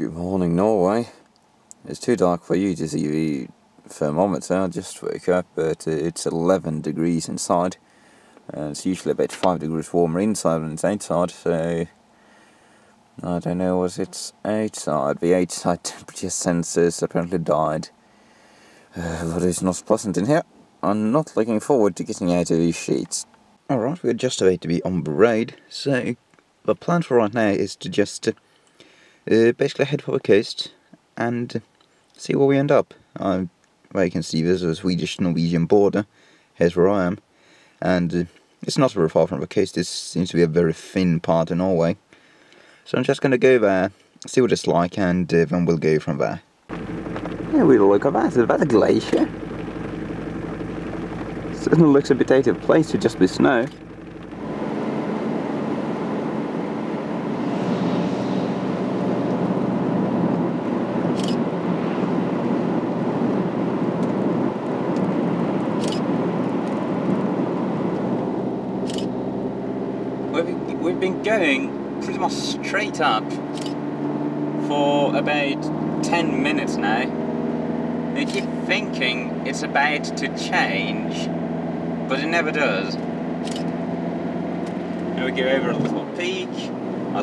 Good morning, Norway. It's too dark for you to see the thermometer. I just woke up, but uh, it's 11 degrees inside. Uh, it's usually about 5 degrees warmer inside than it's outside, so I don't know what it's outside. The outside temperature sensors apparently died. Uh, but it's not pleasant in here. I'm not looking forward to getting out of these sheets. Alright, we're just about to be on parade, so the plan for right now is to just uh, uh, basically head for the coast and see where we end up. Uh, well, you can see there's a Swedish-Norwegian border. Here's where I am. And uh, it's not very far from the coast. This seems to be a very thin part of Norway. So I'm just going to go there, see what it's like, and uh, then we'll go from there. Yeah, we'll look at that. Is that a glacier? It certainly looks a bit out of place to just be snow. Pretty much straight up for about 10 minutes now. They keep thinking it's about to change, but it never does. Now we go over a little peak, I,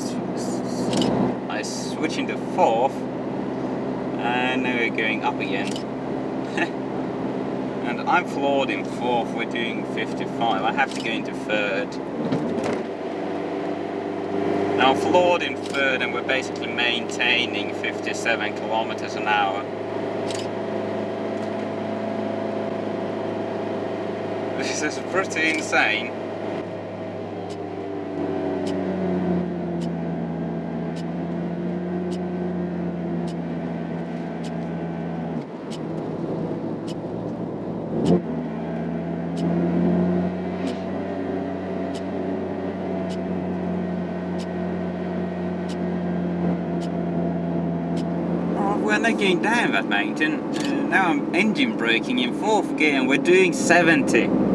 I switch into fourth, and now we're going up again. and I'm floored in fourth, we're doing 55, I have to go into third. Now floored in third and we're basically maintaining 57 kilometers an hour. This is pretty insane. Going down that mountain. Uh, now I'm engine braking in fourth gear and we're doing 70.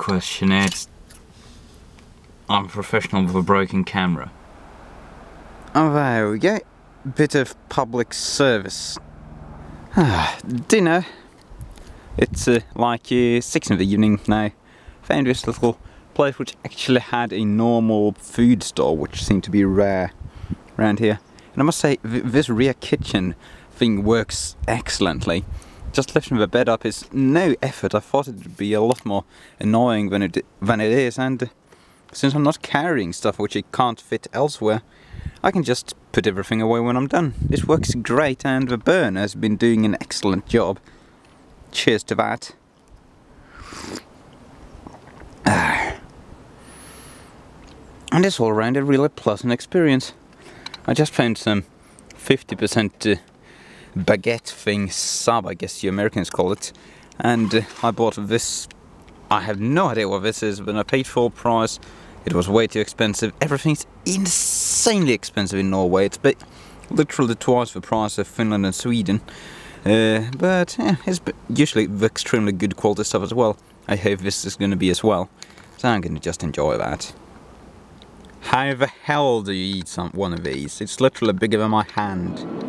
Don't question it. I'm professional with a broken camera. Oh, there we go. Bit of public service. Ah, dinner. It's uh, like uh, 6 in the evening now. Found this little place which actually had a normal food store, which seemed to be rare around here. And I must say, th this rear kitchen thing works excellently. Just lifting the bed up is no effort. I thought it would be a lot more annoying than it than it is, and since I'm not carrying stuff which it can't fit elsewhere, I can just put everything away when I'm done. This works great, and the burner has been doing an excellent job. Cheers to that. And it's all around a really pleasant experience. I just found some 50% uh, baguette thing sub, I guess you Americans call it. And uh, I bought this. I have no idea what this is, but I paid full price. It was way too expensive. Everything's insanely expensive in Norway. It's literally twice the price of Finland and Sweden. Uh, but yeah, it's usually the extremely good quality stuff as well. I hope this is going to be as well. So I'm going to just enjoy that. How the hell do you eat some one of these? It's literally bigger than my hand.